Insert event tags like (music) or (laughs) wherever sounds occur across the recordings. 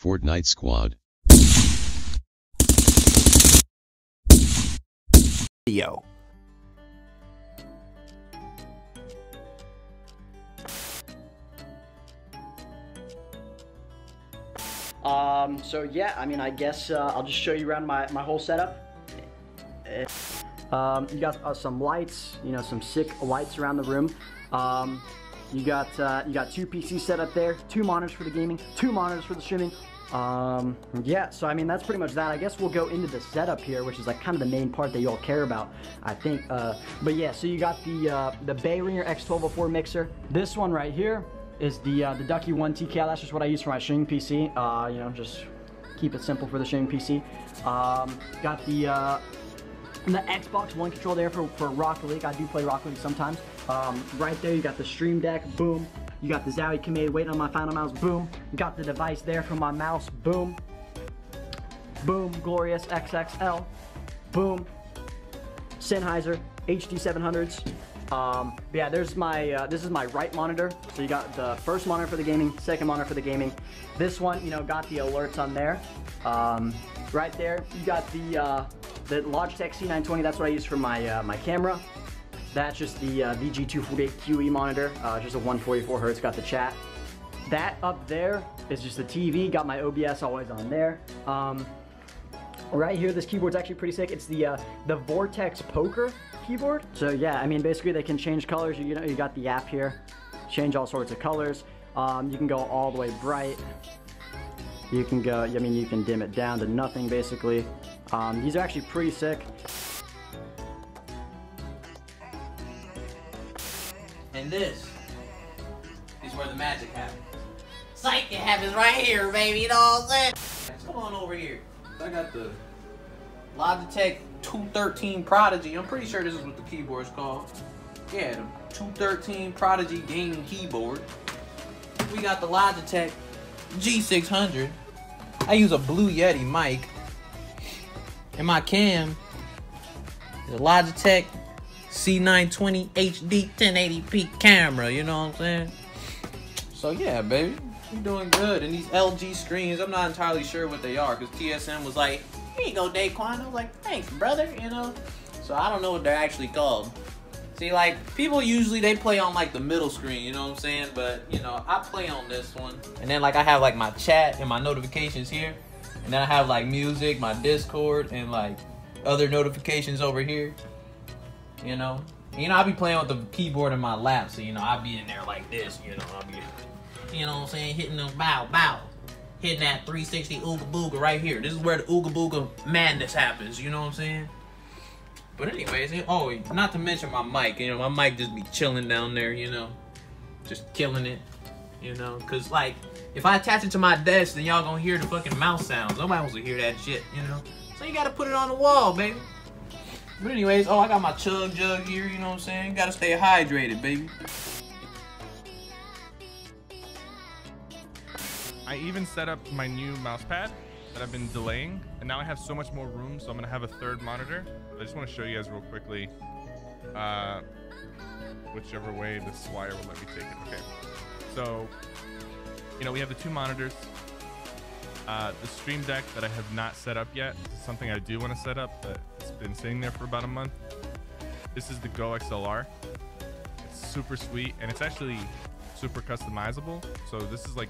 Fortnite Squad. Yo. Um, so yeah, I mean, I guess uh, I'll just show you around my, my whole setup. Um, you got uh, some lights, you know, some sick lights around the room. Um, you got uh, you got two PCs set up there, two monitors for the gaming, two monitors for the streaming. Um, yeah, so I mean that's pretty much that. I guess we'll go into the setup here, which is like kind of the main part that you all care about, I think. Uh, but yeah, so you got the uh, the Behringer X1204 mixer. This one right here is the uh, the Ducky One TKL. That's just what I use for my streaming PC. Uh, you know, just keep it simple for the streaming PC. Um, got the uh, the Xbox One control there for, for Rocket League. I do play Rocket League sometimes. Um, right there, you got the Stream Deck, boom. You got the Zowie Kamei waiting on my final mouse, boom. You got the device there for my mouse, boom. Boom, Glorious XXL, boom. Sennheiser HD 700s. Um, yeah, there's my, uh, this is my right monitor. So you got the first monitor for the gaming, second monitor for the gaming. This one, you know, got the alerts on there. Um, right there, you got the, uh, the Logitech C920, that's what I use for my, uh, my camera. That's just the uh, VG248 QE monitor, uh, just a 144 hertz, got the chat. That up there is just the TV, got my OBS always on there. Um, right here, this keyboard's actually pretty sick. It's the, uh, the Vortex Poker keyboard. So yeah, I mean, basically they can change colors. You, you know, you got the app here, change all sorts of colors. Um, you can go all the way bright. You can go, I mean, you can dim it down to nothing basically. Um, these are actually pretty sick. And this is where the magic happens. Psych, it happens right here, baby. You know what I'm saying? Come on over here. I got the Logitech 213 Prodigy. I'm pretty sure this is what the keyboard's called. Yeah, the 213 Prodigy gaming keyboard. We got the Logitech G600. I use a Blue Yeti mic. And my cam is a Logitech C920 HD 1080p camera, you know what I'm saying? So yeah, baby, we doing good. And these LG screens, I'm not entirely sure what they are, because TSM was like, here you go, Daequan. I was like, thanks, brother, you know? So I don't know what they're actually called. See, like, people usually, they play on, like, the middle screen, you know what I'm saying? But, you know, I play on this one. And then, like, I have, like, my chat and my notifications here. And then I have, like, music, my Discord, and, like, other notifications over here. You know? You know, I be playing with the keyboard in my lap, so, you know, I'll be in there like this, you know? I be, you know what I'm saying? Hitting them bow, bow. Hitting that 360 Ooga Booga right here. This is where the Ooga Booga madness happens, you know what I'm saying? But anyways, oh, not to mention my mic. You know, my mic just be chilling down there. You know, just killing it. You know, cause like if I attach it to my desk, then y'all gonna hear the fucking mouse sounds. Nobody wants to hear that shit. You know, so you gotta put it on the wall, baby. But anyways, oh, I got my chug jug here. You know what I'm saying? Gotta stay hydrated, baby. I even set up my new mouse pad that I've been delaying, and now I have so much more room, so I'm gonna have a third monitor. I just want to show you guys real quickly, uh, whichever way this wire will let me take it. Okay, so you know we have the two monitors, uh, the Stream Deck that I have not set up yet. This is something I do want to set up, but it's been sitting there for about a month. This is the Go XLR. It's super sweet, and it's actually super customizable. So this is like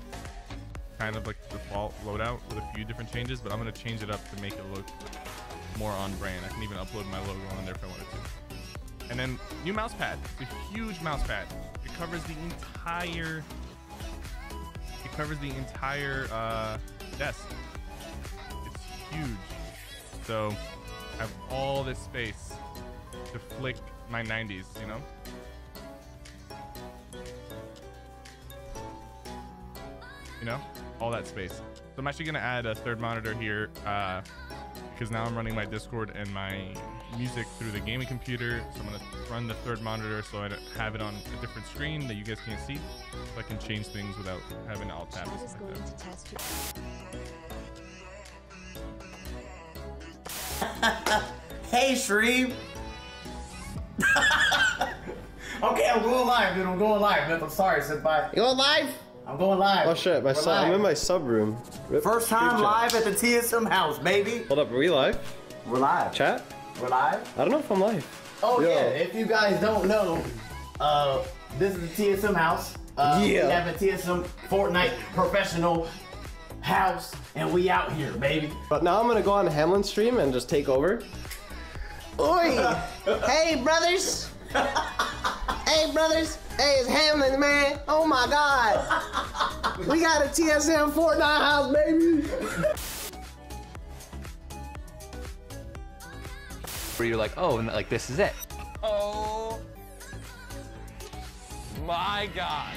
kind of like the default loadout with a few different changes, but I'm gonna change it up to make it look more on brand. I can even upload my logo on there if I wanted to. And then new mouse pad. A huge mouse pad. It covers the entire. Covers the entire uh, desk. It's huge. So I have all this space to flick my 90s. You know. You know all that space. So I'm actually gonna add a third monitor here uh, because now I'm running my Discord and my music through the gaming computer. So I'm gonna run the third monitor so I have it on a different screen that you guys can't see, so I can change things without having to alt tab and stuff like that. (laughs) hey, Stream. (laughs) okay, I'm going live, dude. I'm going live, man. I'm sorry, said bye. You going live? I'm going live. Oh shit, my We're sub, I'm in my sub room. Rip. First time Screen live chat. at the TSM house, baby. Hold up, are we live? We're live. Chat? We're live. I don't know if I'm live. Oh Yo. yeah, if you guys don't know, uh, this is the TSM house. Uh, Yeah. We have a TSM Fortnite professional house, and we out here, baby. But now I'm gonna go on Hamlin stream and just take over. Oi! (laughs) hey, brothers! (laughs) hey, brothers! Hey, it's Hamlin, man! Oh my god! We got a TSM Fortnite house, baby! where you're like, oh, and like this is it. Oh my god.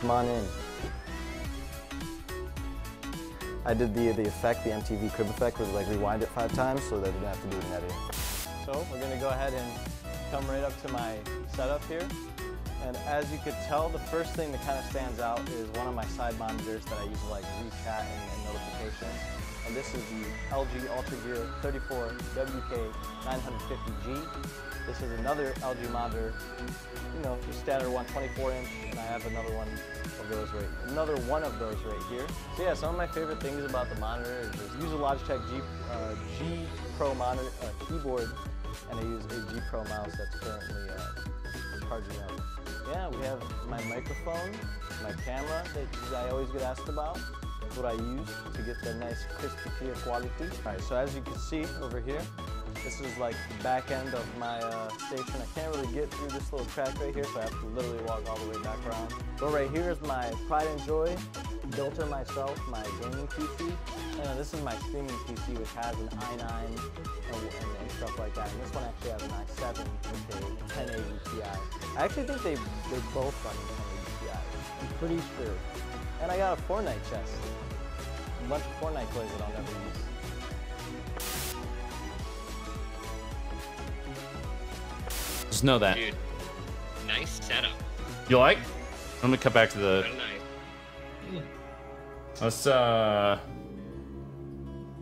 Come on in. I did the the effect, the MTV crib effect, they like rewind it five times so that I didn't have to do it in editing. So we're gonna go ahead and come right up to my setup here. And as you could tell, the first thing that kind of stands out is one of my side monitors that I use to like WeChat and, and notifications. And this is the LG Ultra Gear 34 WK 950G. This is another LG monitor, you know, your standard one, 24 inch, and I have another one of those right, another one of those right here. So yeah, some of my favorite things about the monitor is just use a Logitech G, uh, G Pro monitor uh, keyboard, and I use a G Pro mouse that's currently uh, charging up. Yeah, we have my microphone, my camera that I always get asked about. That's what I use to get that nice crispy clear quality. All right, so as you can see over here, this is like the back end of my uh, station. I can't really get through this little track right here, so I have to literally walk all the way back around. But right here is my Pride and Joy, built it myself, my gaming PC. And this is my streaming PC, which has an i9 and, and, and stuff like that. And this one actually has an i7 with a 1080 Ti. I actually think they, they both run 1080 Ti. I'm pretty sure. And I got a Fortnite chest. A bunch of Fortnite toys that I'll never use. Just know that. Dude, nice setup. You like? I'm gonna cut back to the. Real nice. That's uh.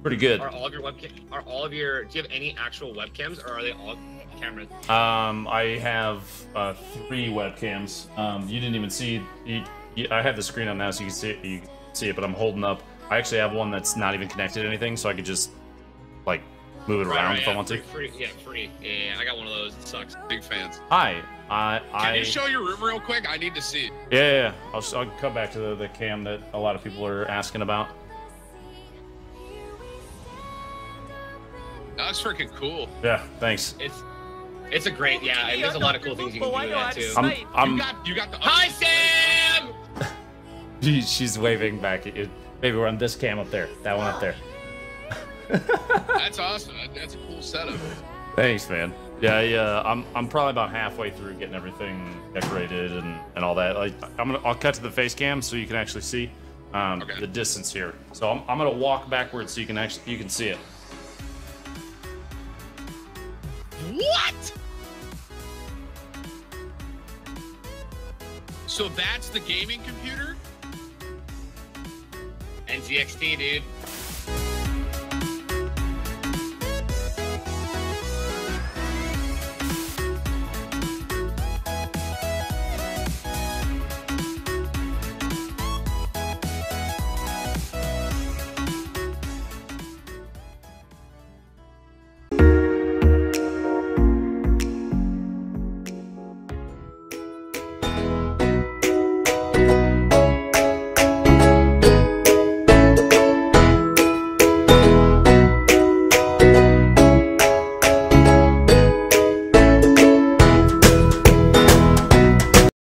Pretty good. Are all of your webcam? Are all of your? Do you have any actual webcams, or are they all cameras? Um, I have uh, three webcams. Um, you didn't even see. You, you, I have the screen on now, so you can see it. You can see it, but I'm holding up. I actually have one that's not even connected to anything, so I could just like move it around if yeah, I want free, to. Free, yeah, free. Yeah, yeah, I got one of those. It sucks. Big fans. Hi. I. Can I you show your room real quick? I need to see it. yeah, yeah. I'll, I'll cut back to the, the cam that a lot of people are asking about. That's freaking cool. Yeah. Thanks. It's it's a great. Yeah, and there's a lot of cool things you can do with that too. I'm. I'm. got you got the Hi, Sam. (laughs) She- She's waving back at you. Maybe we're on this cam up there. That one up there. (laughs) That's awesome. That's a cool setup. Thanks, man. Yeah, yeah. I'm I'm probably about halfway through getting everything decorated and, and all that. Like I'm gonna I'll cut to the face cam so you can actually see um, Okay. the distance here. So I'm, I'm gonna walk backwards so you can actually you can see it. So that's the gaming computer? NZXT, dude.